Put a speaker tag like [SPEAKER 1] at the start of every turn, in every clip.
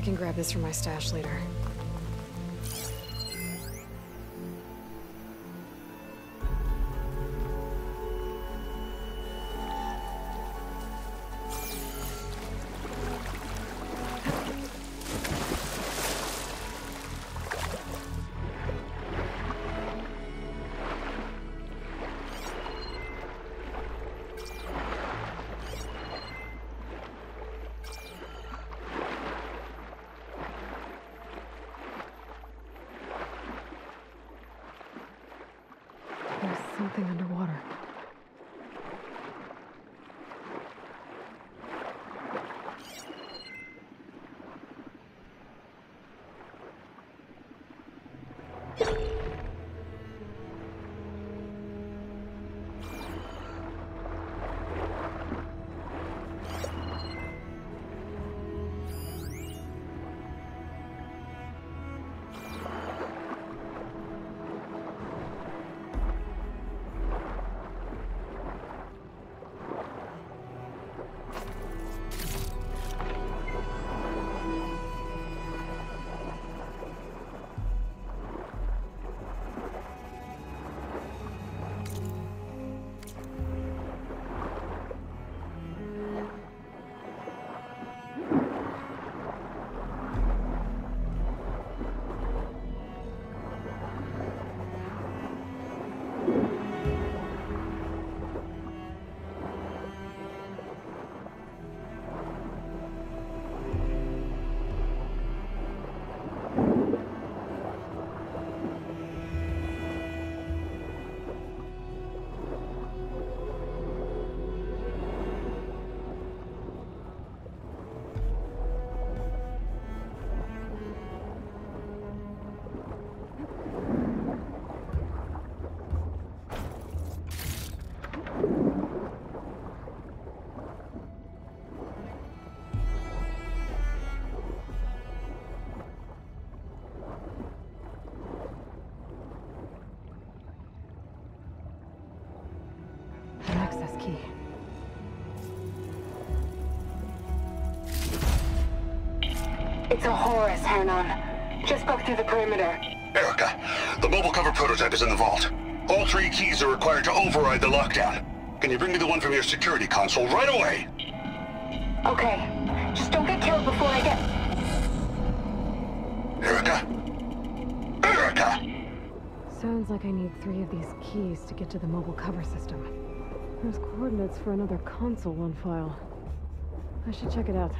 [SPEAKER 1] I can grab this from my stash later. Yeah.
[SPEAKER 2] It's a Horus, Hanon. Just broke through the perimeter.
[SPEAKER 3] Erica, the mobile cover prototype is in the vault. All three keys are required to override the lockdown. Can you bring me the one from your security console right away?
[SPEAKER 2] Okay. Just don't get killed before I get...
[SPEAKER 3] Erica? Erica!
[SPEAKER 1] Sounds like I need three of these keys to get to the mobile cover system. There's coordinates for another console on file. I should check it out.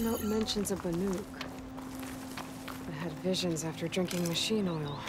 [SPEAKER 1] Note mentions a Banuk. I had visions after drinking machine oil.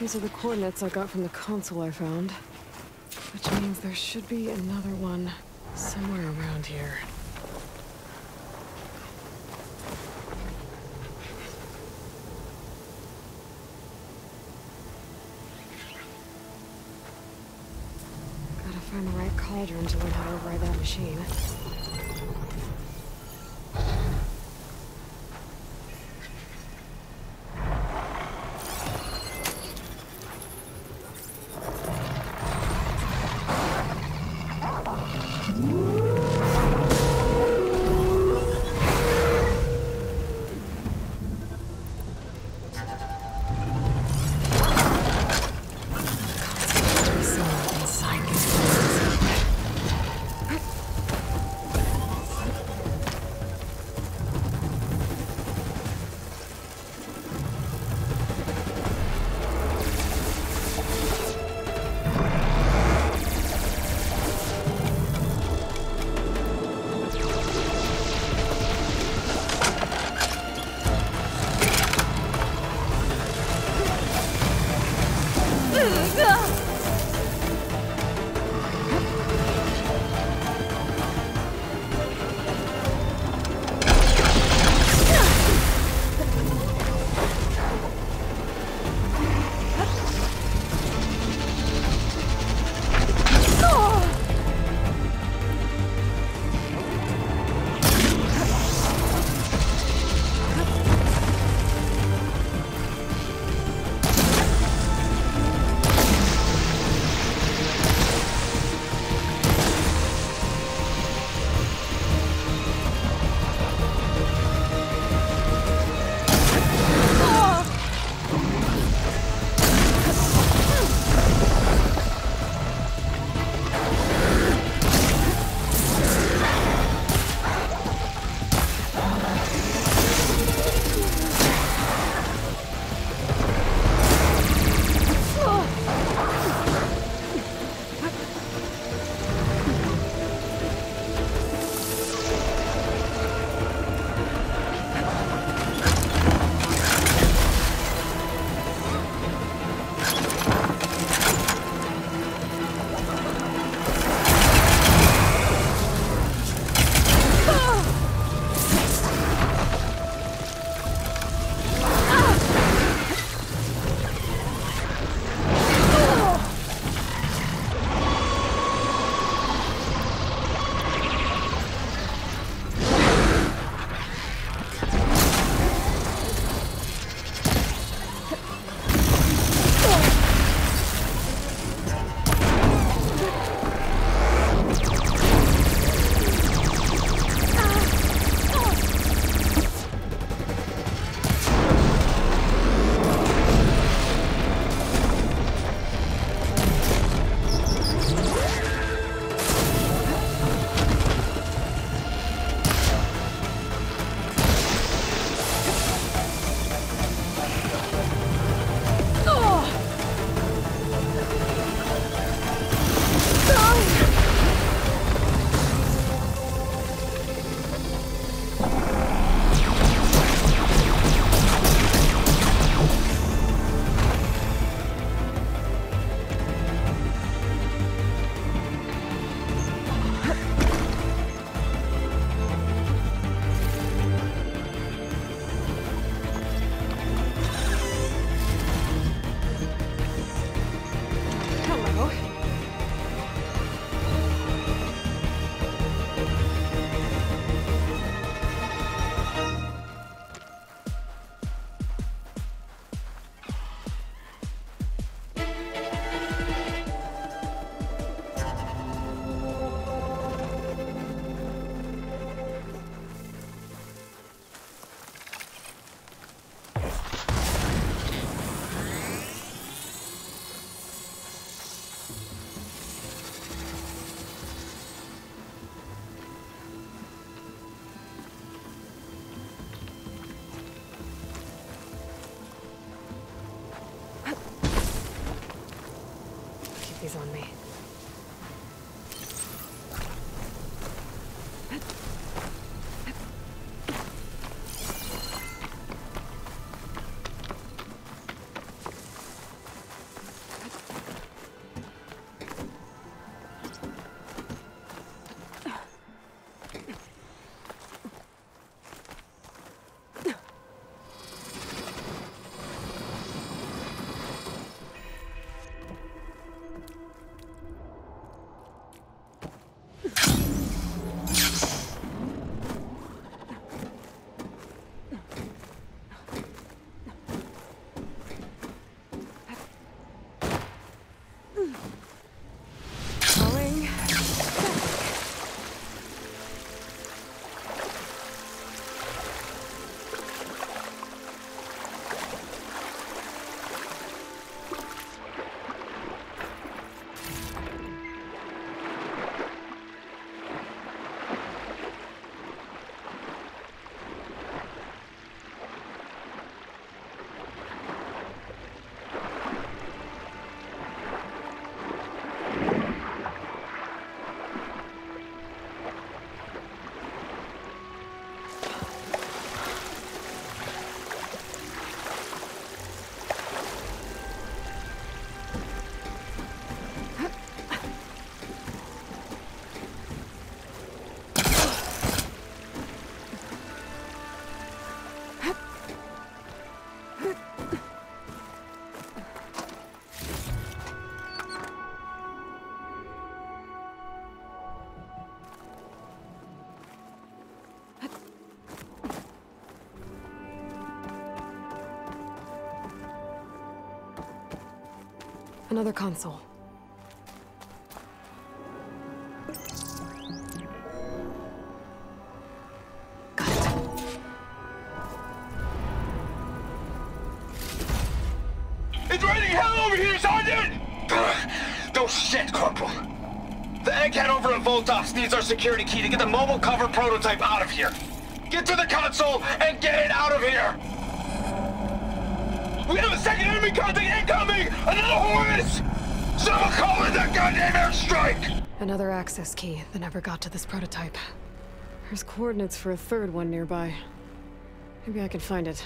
[SPEAKER 1] These are the coordinates I got from the console I found. Which means there should be another one somewhere around here. Gotta find the right cauldron to learn how to override that machine. On me. Another console. Got it.
[SPEAKER 4] It's raining hell over here, Sergeant! no shit, Corporal. The egghead over at Voltox needs our security key to get the mobile cover prototype out of here. Get to the console and get it out of here! We have a second enemy contact incoming! Another Horus! Someone call in that goddamn airstrike!
[SPEAKER 1] Another access key that never got to this prototype. There's coordinates for a third one nearby. Maybe I can find it.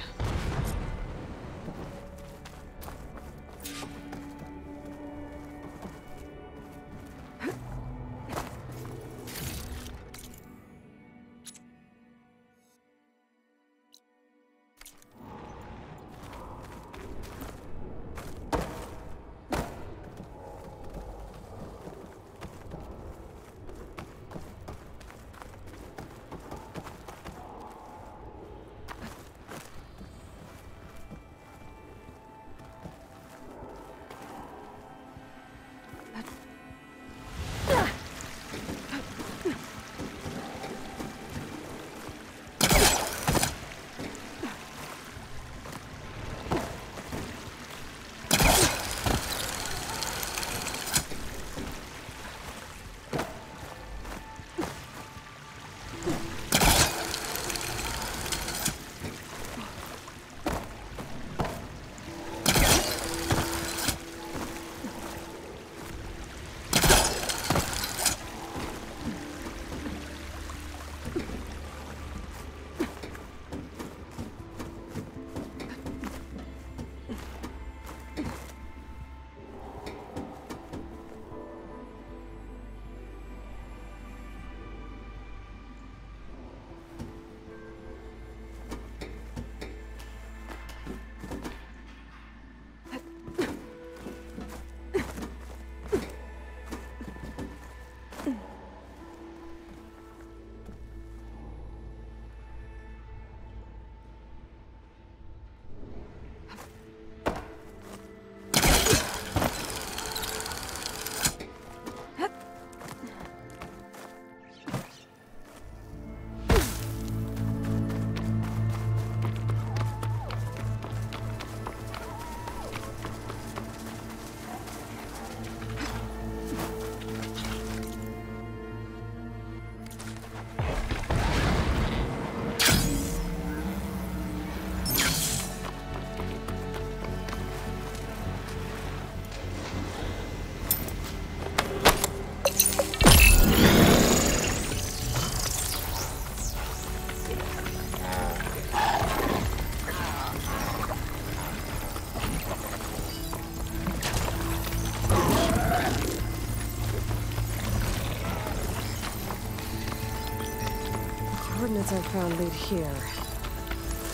[SPEAKER 1] Coordinates I found lead here.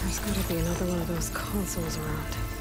[SPEAKER 1] There's gotta be another one of those consoles around.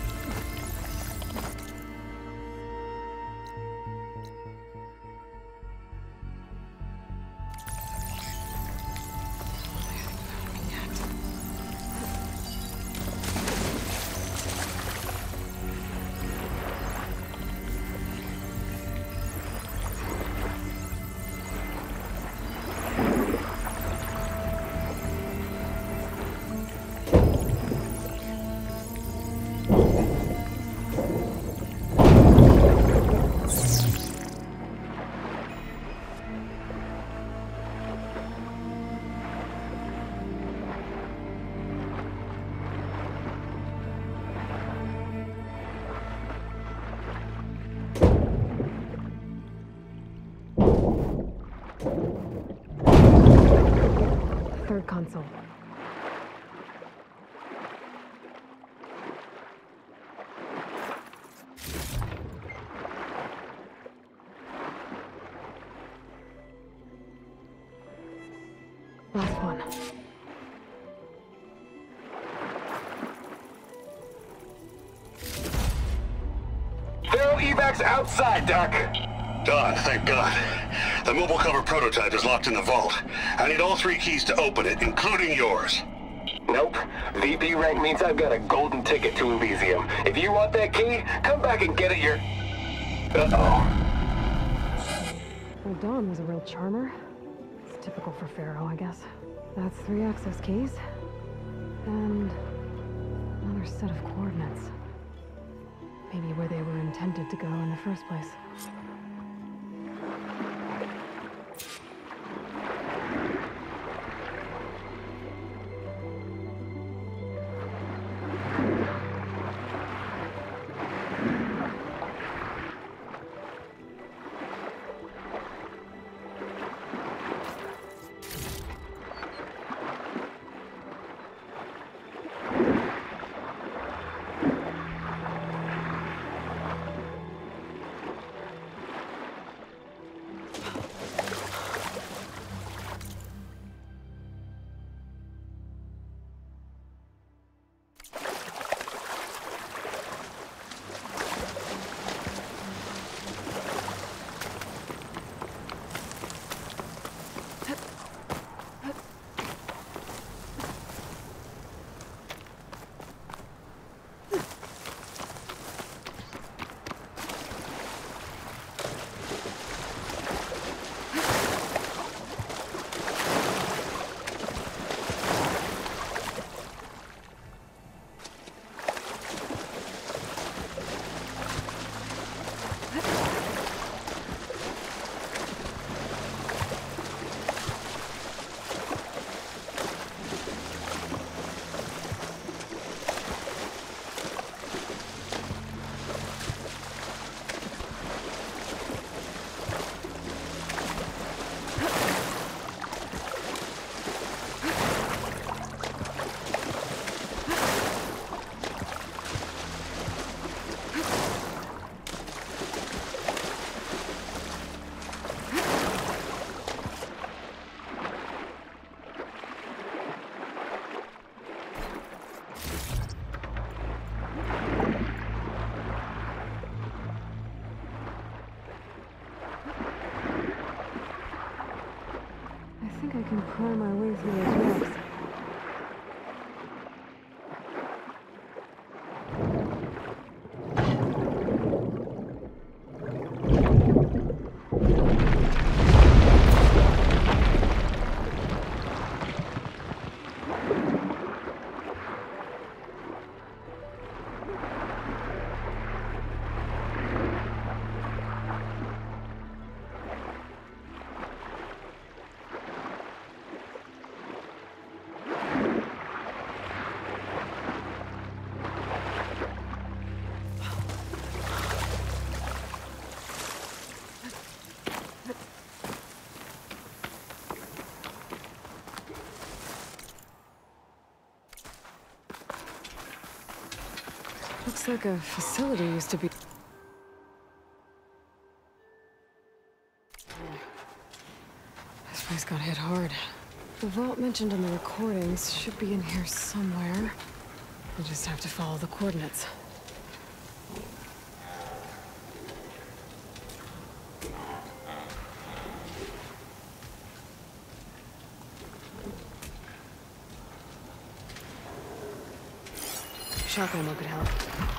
[SPEAKER 5] Evacs outside, Doc.
[SPEAKER 3] Done, thank God. The mobile cover prototype is locked in the vault. I need all three keys to open it, including yours.
[SPEAKER 5] Nope. VP rank means I've got a golden ticket to Elysium. If you want that key, come back and get it your... Uh-oh.
[SPEAKER 1] Well, Dawn was a real charmer. It's typical for Faro, I guess. That's three access keys. Were to go in the first place. Like a facility used to be. This place got hit hard. The vault mentioned in the recordings should be in here somewhere. We just have to follow the coordinates. Shotgun could help.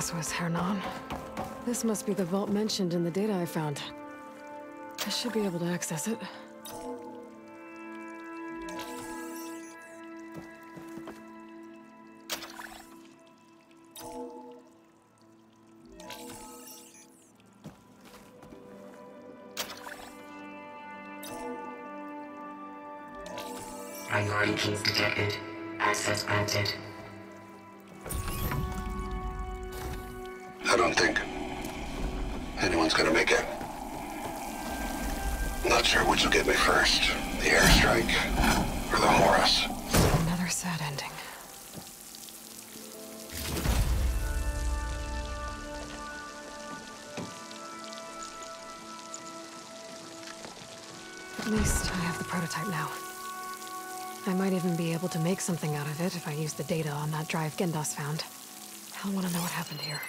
[SPEAKER 1] This was Hernan. This must be the vault mentioned in the data I found. I should be able to access it.
[SPEAKER 6] Priority keys detected. Access granted.
[SPEAKER 3] Anyone's gonna make it. Not sure which will get me first. The airstrike or the Horus.
[SPEAKER 1] Another sad ending. At least I have the prototype now. I might even be able to make something out of it if I use the data on that drive Gendas found. I'll want to know what happened here.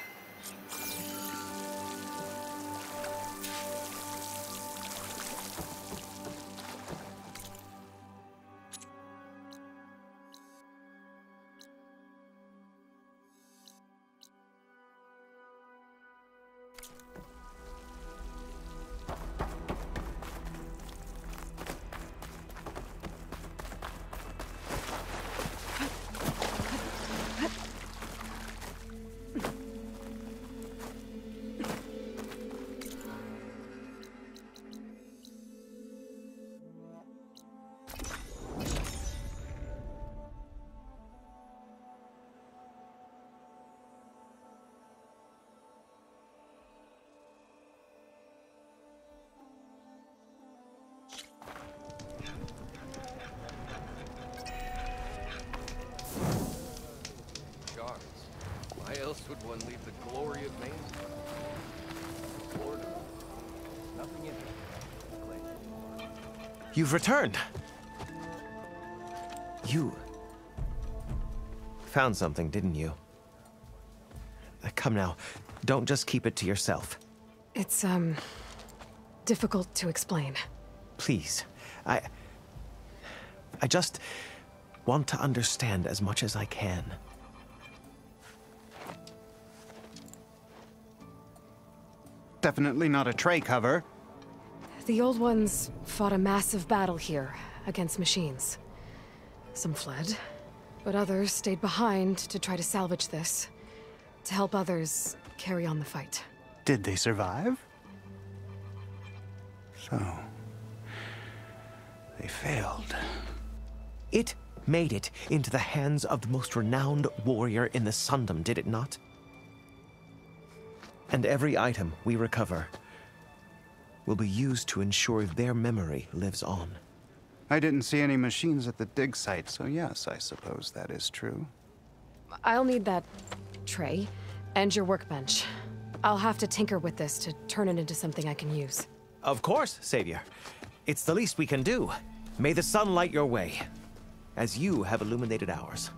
[SPEAKER 7] Would one leave the glory of Maine? Florida. Nothing interesting.
[SPEAKER 8] You've returned. You found something, didn't you? Uh, Come now, don't just keep it to yourself.
[SPEAKER 1] It's, um, difficult to explain.
[SPEAKER 8] Please. I. I just want to understand as much as I can.
[SPEAKER 9] Definitely not a tray cover.
[SPEAKER 1] The old ones fought a massive battle here against machines. Some fled, but others stayed behind to try to salvage this, to help others carry on the fight.
[SPEAKER 9] Did they survive? So. They failed.
[SPEAKER 8] It made it into the hands of the most renowned warrior in the Sundom, did it not? And every item we recover will be used to ensure their memory lives on.
[SPEAKER 9] I didn't see any machines at the dig site, so yes, I suppose that is true.
[SPEAKER 1] I'll need that tray and your workbench. I'll have to tinker with this to turn it into something I can use.
[SPEAKER 8] Of course, Savior. It's the least we can do. May the sun light your way, as you have illuminated ours.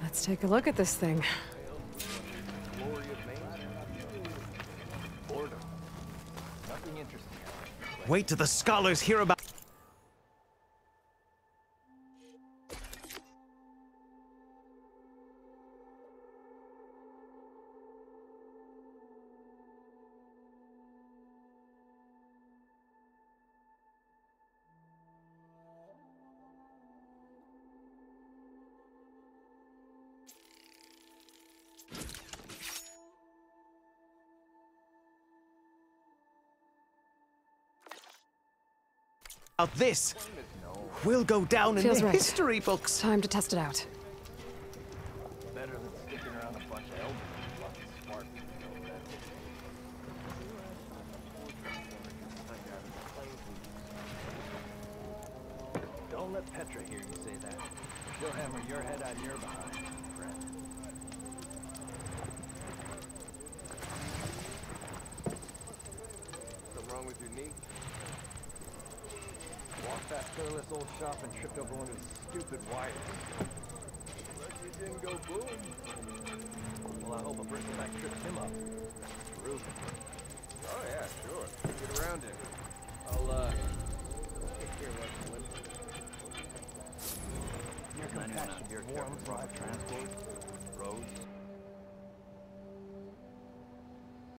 [SPEAKER 1] Let's take a look at this thing.
[SPEAKER 7] Glory of Maine. Florida. Nothing interesting.
[SPEAKER 8] Wait till the scholars hear about. About this, we'll go down in the
[SPEAKER 1] right.
[SPEAKER 8] history books.
[SPEAKER 1] Time to test it out.